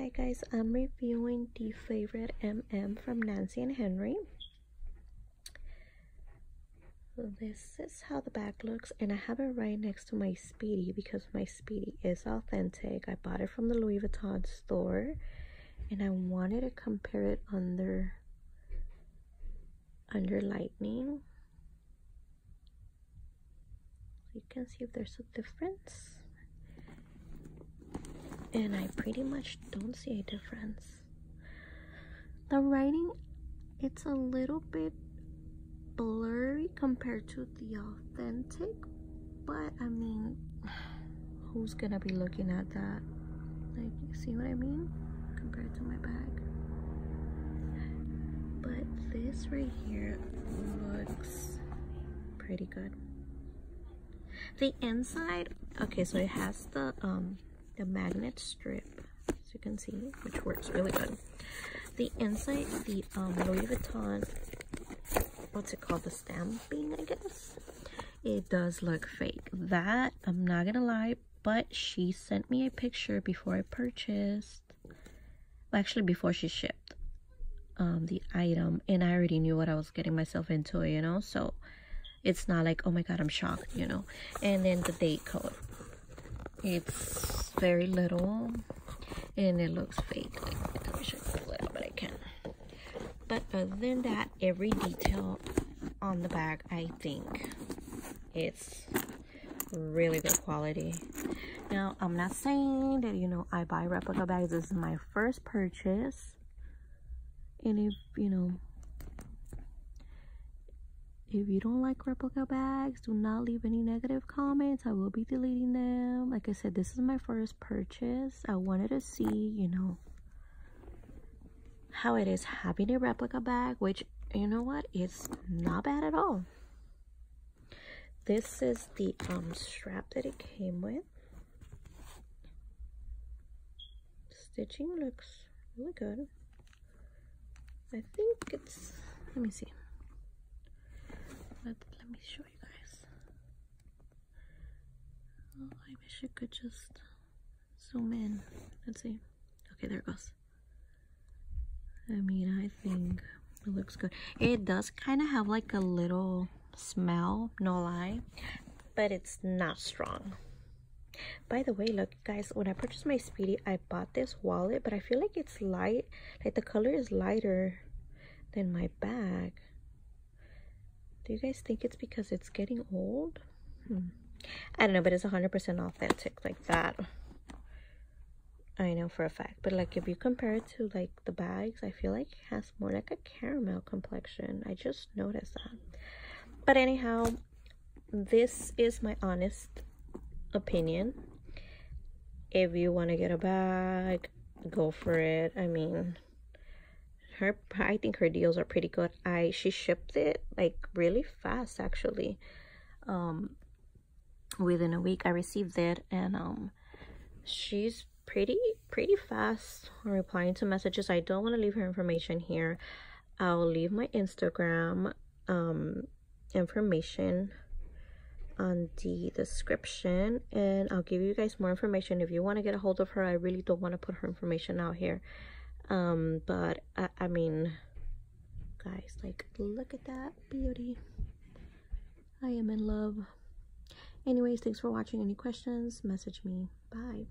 Hi guys, I'm reviewing the favorite MM from Nancy and Henry. This is how the bag looks and I have it right next to my Speedy because my Speedy is authentic. I bought it from the Louis Vuitton store and I wanted to compare it under under lightning. You can see if there's a difference and I pretty much don't see a difference. The writing, it's a little bit blurry compared to the authentic, but I mean, who's gonna be looking at that? Like, you see what I mean? Compared to my bag. But this right here looks pretty good. The inside, okay, so it has the um the magnet strip as you can see which works really good. The inside the um, louis vuitton what's it called the stamping i guess? It does look fake. That i'm not gonna lie but she sent me a picture before i purchased actually before she shipped um, the item and i already knew what i was getting myself into you know? So it's not like oh my god i'm shocked you know? And then the date code it's very little and it looks fake. I wish I could pull it but I can't. But other than that, every detail on the bag, I think it's really good quality. Now, I'm not saying that, you know, I buy replica bags. This is my first purchase. And if, you know, if you don't like replica bags, do not leave any negative comments. I will be deleting them. Like I said, this is my first purchase. I wanted to see, you know, how it is having a replica bag, which, you know what, it's not bad at all. This is the um strap that it came with. Stitching looks really good. I think it's, let me see me show you guys. Oh, I wish I could just zoom in. Let's see. Okay there it goes. I mean I think it looks good. It does kind of have like a little smell no lie but it's not strong. By the way look guys when i purchased my speedy i bought this wallet but i feel like it's light like the color is lighter than my bag do you guys think it's because it's getting old? Hmm. I don't know, but it's 100% authentic like that. I know for a fact. But like if you compare it to like the bags, I feel like it has more like a caramel complexion. I just noticed that. But anyhow, this is my honest opinion. If you want to get a bag, go for it. I mean, her i think her deals are pretty good. I she shipped it like really fast actually. Um within a week i received it and um she's pretty pretty fast replying to messages. I don't want to leave her information here. I'll leave my instagram um information on the description and i'll give you guys more information. If you want to get a hold of her i really don't want to put her information out here um but I, I mean guys like look at that beauty. I am in love. Anyways thanks for watching. Any questions message me. Bye